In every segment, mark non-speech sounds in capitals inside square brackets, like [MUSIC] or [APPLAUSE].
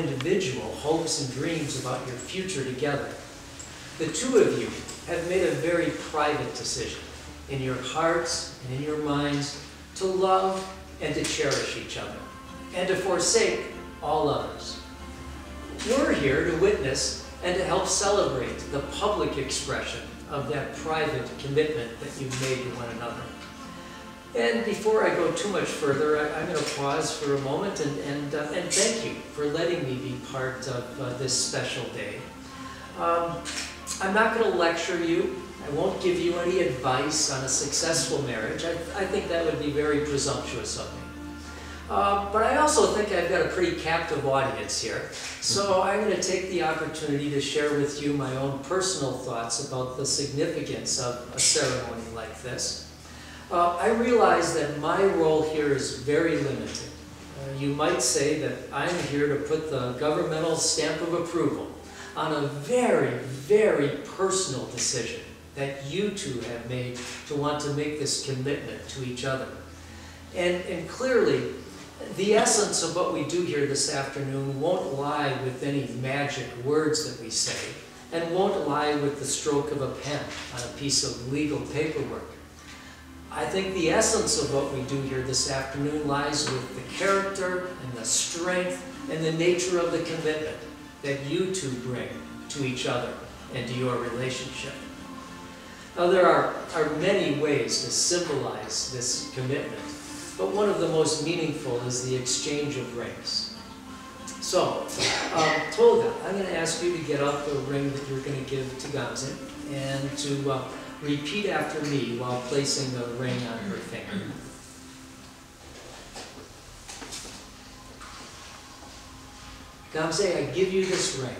individual hopes and dreams about your future together. The two of you have made a very private decision in your hearts and in your minds to love and to cherish each other and to forsake all others. We're here to witness and to help celebrate the public expression of that private commitment that you've made to one another. And before I go too much further, I, am going to pause for a moment and, and, uh, and thank you for letting me be part of uh, this special day. Um, I'm not going to lecture you. I won't give you any advice on a successful marriage. I, I think that would be very presumptuous of me. Uh, but I also think I've got a pretty captive audience here. So I'm going to take the opportunity to share with you my own personal thoughts about the significance of a ceremony like this. Uh, I realize that my role here is very limited. Uh, you might say that I'm here to put the governmental stamp of approval on a very, very personal decision that you two have made to want to make this commitment to each other. And, and clearly, the essence of what we do here this afternoon won't lie with any magic words that we say, and won't lie with the stroke of a pen on a piece of legal paperwork. I think the essence of what we do here this afternoon lies with the character and the strength and the nature of the commitment that you two bring to each other and to your relationship. Now, there are, are many ways to symbolize this commitment, but one of the most meaningful is the exchange of rings. So, um, Tolga, I'm going to ask you to get out the ring that you're going to give to Gamze and to uh, repeat after me while placing the ring on her finger. Gamze, I give you this ring.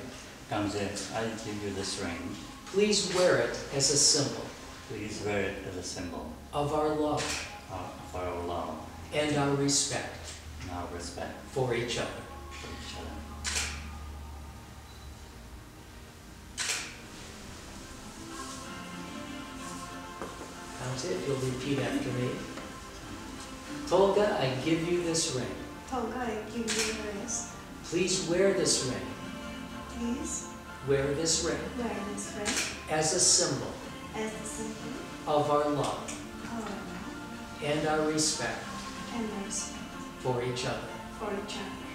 Gamze, I give you this ring. Please wear it as a symbol. Please wear it as a symbol. Of our love. Of our love. And our respect. And our respect. For each other. It, you'll repeat after me. Tolga, I give you this ring. Tolga, I give you this. Please wear this ring. Please wear this ring. Wear this ring. As a symbol. As a symbol. Of our love. Our love. And our respect. And our respect. For each other. For each other.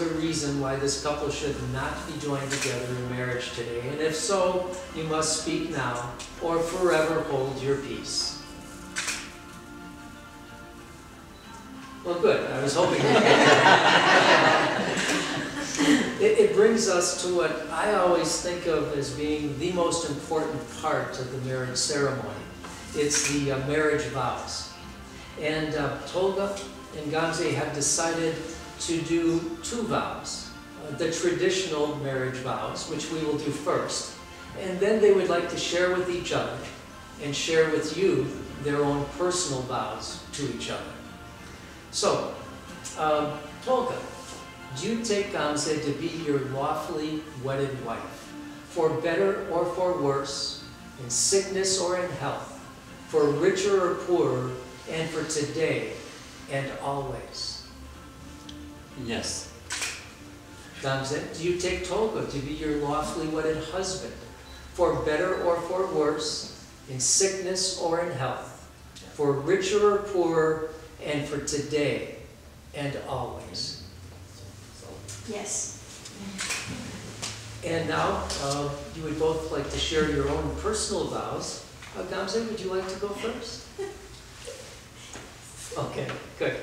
A reason why this couple should not be joined together in marriage today, and if so, you must speak now or forever hold your peace. Well, good. I was hoping. [LAUGHS] it, it brings us to what I always think of as being the most important part of the marriage ceremony. It's the uh, marriage vows. And uh, Tolga and Gamze have decided to do two vows. Uh, the traditional marriage vows, which we will do first. And then they would like to share with each other and share with you their own personal vows to each other. So, Tolga, do you take Gamze to be your lawfully wedded wife, for better or for worse, in sickness or in health, for richer or poorer, and for today and always? Yes. Gamze, do you take Tolga to be your lawfully wedded husband, for better or for worse, in sickness or in health, for richer or poorer, and for today and always. Yes. And now, uh, you would both like to share your own personal vows. Uh, Gamze, would you like to go first? [LAUGHS] Okay, good.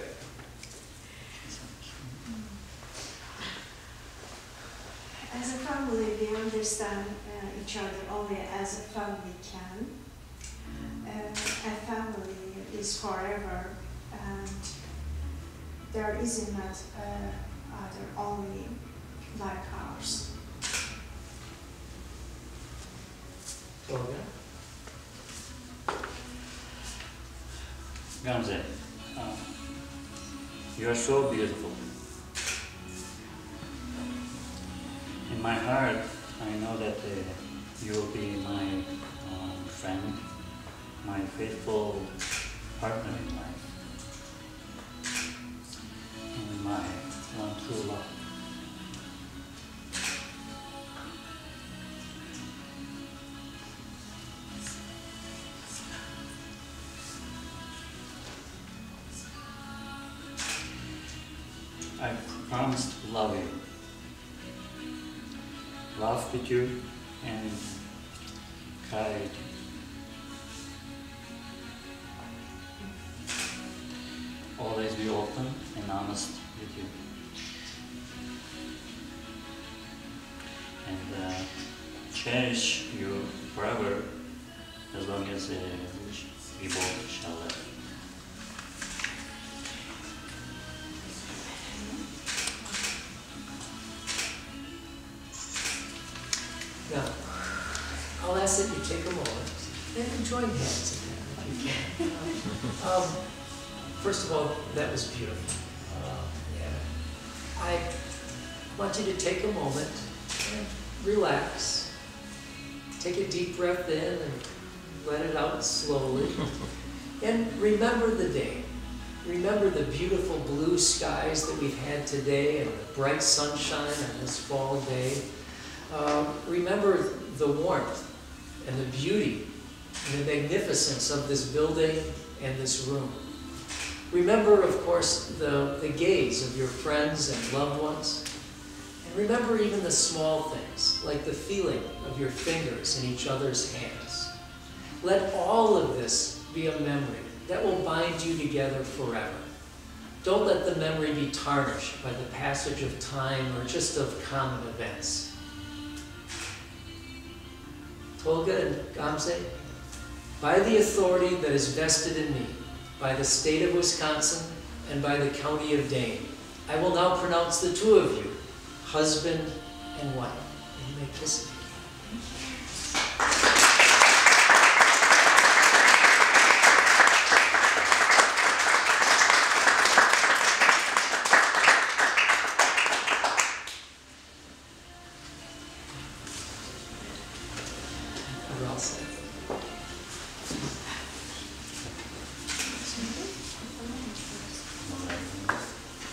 As a family, we understand uh, each other only as a family can. Uh, a family is forever and there isn't uh, other only like ours. Tolga? Gamze, uh, you are so beautiful. My heart, I know that uh, you will be my um, friend, my faithful partner in life, and my one true love. I promise to love you, you, and cry. Always be open and honest with you. And uh, cherish you forever as long as uh, we both shall live. Join hands again if you can. Um, First of all, that was beautiful. Uh, yeah. I want you to take a moment and relax. Take a deep breath in and let it out slowly. [LAUGHS] And remember the day. Remember the beautiful blue skies that we've had today and the bright sunshine on this fall day. Um, remember the warmth and the beauty the magnificence of this building and this room. Remember, of course, the, the gaze of your friends and loved ones. And remember even the small things, like the feeling of your fingers in each other's hands. Let all of this be a memory that will bind you together forever. Don't let the memory be tarnished by the passage of time or just of common events. Tolga and Gamze, by the authority that is vested in me, by the state of Wisconsin and by the county of Dane, I will now pronounce the two of you husband and wife. And you may kiss me.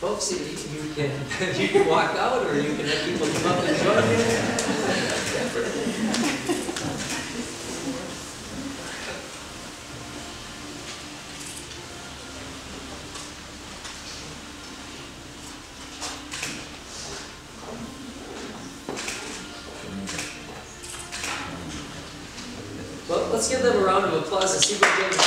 Folks, you can, [LAUGHS] you can walk out, or you can have people come up and join you. Well, let's give them a round of applause and see what they